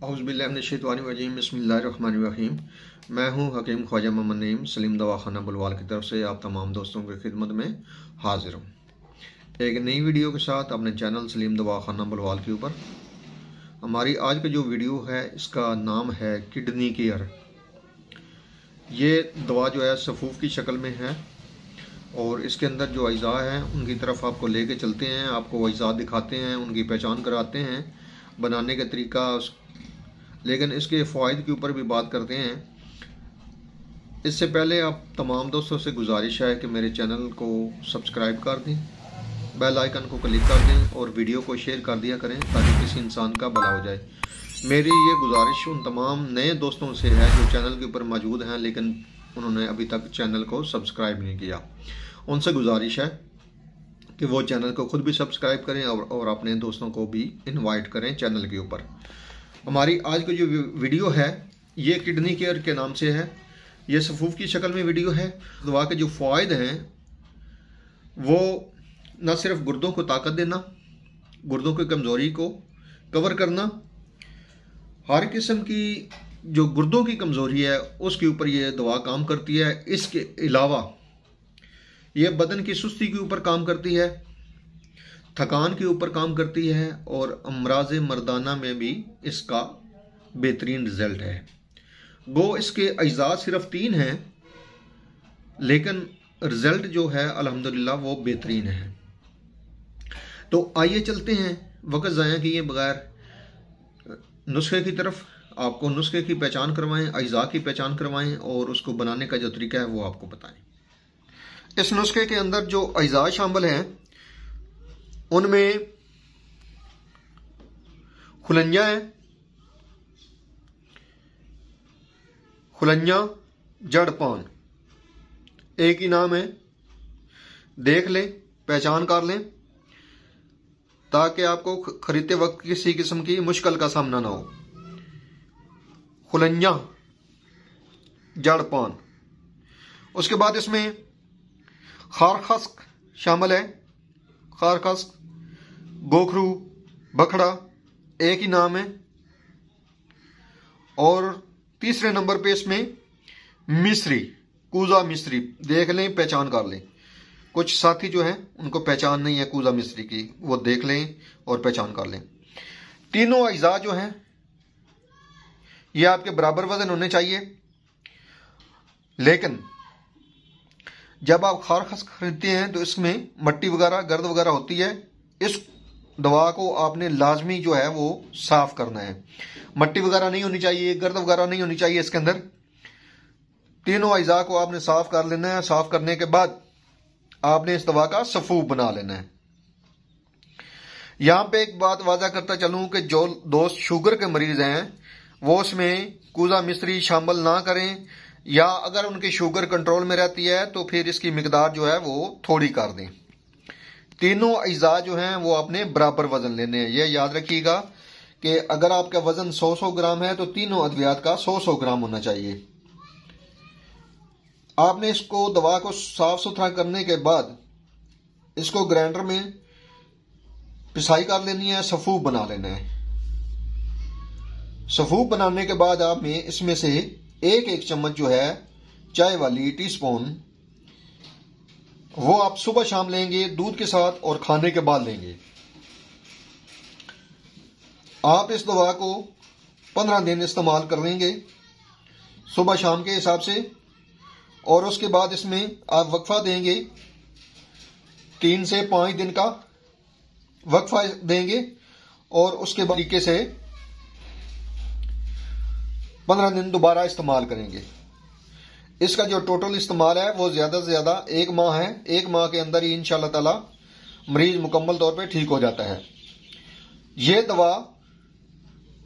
अउज़बिल्लिनशैतवानीम बसमीम मैं हूँ हकीम ख्वाजा मोहम्मद नईम, सलीम दवाखाना बुलवाल की तरफ़ से आप तमाम दोस्तों की खिदमत में हाजिर हूँ। एक नई वीडियो के साथ अपने चैनल सलीम दवाखाना बुलवाल के ऊपर। हमारी आज का जो वीडियो है, इसका नाम है किडनी केयर। ये दवा जो है, सफूफ की शक्ल में है और इसके अंदर जो अज़ा हैं, उनकी तरफ़ आपको लेके चलते हैं, आपको अज़ा दिखाते हैं, उनकी पहचान कराते हैं, बनाने का तरीका लेकिन इसके फ़ायद के ऊपर भी बात करते हैं। इससे पहले आप तमाम दोस्तों से गुजारिश है कि मेरे चैनल को सब्सक्राइब कर दें बेल आइकन को क्लिक कर दें और वीडियो को शेयर कर दिया करें ताकि किसी इंसान का भला हो जाए। मेरी ये गुजारिश उन तमाम नए दोस्तों से है जो चैनल के ऊपर मौजूद हैं लेकिन उन्होंने अभी तक चैनल को सब्सक्राइब नहीं किया। उनसे गुजारिश है कि वो चैनल को खुद भी सब्सक्राइब करें और, और अपने दोस्तों को भी इनवाइट करें चैनल के ऊपर। हमारी आज की जो वीडियो है, ये किडनी केयर के नाम से है। ये सफूफ की शक्ल में वीडियो है। दवा के जो फ़ायदे हैं, वो न सिर्फ़ गुर्दों को ताकत देना, गुर्दों की कमज़ोरी को कवर करना, हर किस्म की जो गुर्दों की कमज़ोरी है, उसके ऊपर ये दवा काम करती है। इसके अलावा, ये बदन की सुस्ती के ऊपर काम करती है। थकान के ऊपर काम करती है और अमराज मर्दाना में भी इसका बेहतरीन रिज़ल्ट है। गो इसके अज्जा सिर्फ़ तीन हैं, लेकिन रिज़ल्ट जो है, अल्हम्दुलिल्लाह, वो बेहतरीन है। तो आइए चलते हैं, वक्त ज़ाया किए बगैर। नुस्खे की तरफ़, आपको नुस्खे की पहचान करवाएँ अज्जा की पहचान करवाएँ और उसको बनाने का जो तरीका है, वो आपको बताएँ। इस नुस्खे के अंदर जो अज्जा शामिल हैं उनमें खुलंजा है। खुलंजा जड़ पान एक ही नाम है। देख लें, पहचान कर लें, ताकि आपको खरीदते वक्त किसी किस्म की मुश्किल का सामना ना हो। खुलंजा जड़ पान उसके बाद इसमें खारखस्क शामिल है। खारखस्क गोखरू, बखड़ा, एक ही नाम है। और तीसरे नंबर पे इसमें मिस्री, कूजा मिस्री, देख लें, पहचान कर लें। कुछ साथी जो हैं, उनको पहचान नहीं है कूजा मिस्री की, वो देख लें और पहचान कर लें। तीनों अज्जा जो हैं, ये आपके बराबर वज़न होने चाहिए। लेकिन, जब आप खार खस खरीदते हैं तो इसमें मट्टी वगैरह, गर्द वगैरह होती है, इस दवा को आपने लाजमी जो है वो साफ़ करना है। मट्टी वगैरह नहीं होनी चाहिए, गर्द वगैरह नहीं होनी चाहिए इसके अंदर। तीनों अज्जा को आपने साफ़ कर लेना है। साफ़ करने के बाद आपने इस दवा का सफूफ बना लेना है। यहाँ पे एक बात वाजा करता चलूँ कि जो दोस्त शुगर के मरीज़ हैं, वो उसमें कूजा मिस्त्री शामिल ना करें या अगर उनकी शुगर कंट्रोल में रहती है तो फिर इसकी मकदार जो है वो थोड़ी कर दें। तीनों अज्जा जो हैं, वो आपने बराबर वज़न लेने हैं। यह याद रखिएगा कि अगर आपका वज़न 100-100 ग्राम है तो तीनों अद्वियात का 100-100 ग्राम होना चाहिए। आपने इसको, दवा को साफ़ सुथरा करने के बाद, इसको ग्राइंडर में पिसाई कर लेनी है, सफूफ बना लेना है। सफूफ बनाने के बाद आपने इसमें से एक एक चम्मच जो है, चाय वाली टी स्पून वो आप सुबह शाम लेंगे, दूध के साथ और खाने के बाद लेंगे। आप इस दवा को पंद्रह दिन इस्तेमाल कर लेंगे, सुबह शाम के हिसाब से, और उसके बाद इसमें आप वक्फा देंगे, तीन से पाँच दिन का वक्फा देंगे, और उसके तरीके से पंद्रह दिन दोबारा इस्तेमाल करेंगे। इसका जो टोटल इस्तेमाल है, वो ज़्यादा से ज़्यादा एक माह है। एक माह के अंदर ही इंशाल्लाह ताला मरीज़ मुकम्मल तौर पे ठीक हो जाता है। ये दवा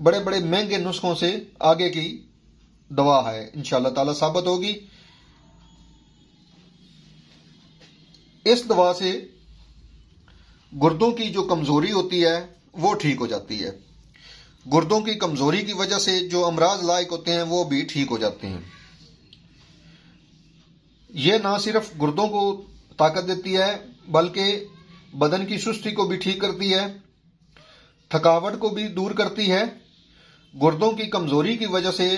बड़े बड़े महँगे नुस्खों से आगे की दवा है, इंशाल्लाह ताला साबित होगी। इस दवा से गुर्दों की जो कमज़ोरी होती है, वो ठीक हो जाती है। गुर्दों की कमज़ोरी की वजह से जो अमराज लायक होते हैं, वो भी ठीक हो जाते हैं। ये ना सिर्फ़ गुर्दों को ताकत देती है, बल्कि बदन की सुस्ती को भी ठीक करती है, थकावट को भी दूर करती है। गुर्दों की कमज़ोरी की वजह से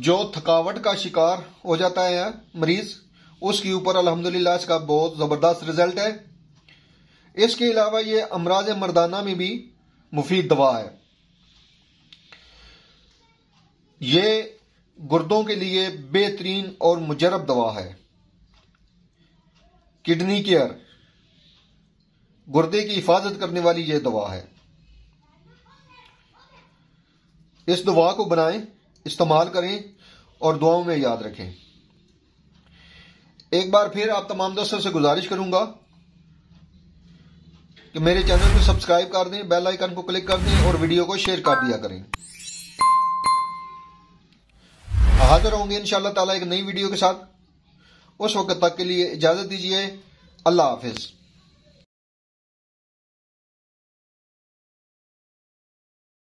जो थकावट का शिकार हो जाता है मरीज़, उसके ऊपर अल्हम्दुलिल्लाह इसका बहुत ज़बरदस्त रिज़ल्ट है। इसके अलावा ये अमराज मर्दाना में भी मुफीद दवा है। ये गुर्दों के लिए बेहतरीन और मुजरब दवा है। किडनी केयर, गुर्दे की हिफाजत करने वाली यह दवा है। इस दवा को बनाएँ, इस्तेमाल करें और दुआओं में याद रखें। एक बार फिर आप तमाम दोस्तों से गुजारिश करूँगा कि मेरे चैनल को सब्सक्राइब कर दें, बेल आइकन को क्लिक कर दें और वीडियो को शेयर कर दिया करें। हाजिर होंगे इंशाल्लाह ताला एक नई वीडियो के साथ। उस वक्त तक के लिए इजाज़त दीजिए। अल्लाह हाफिज़।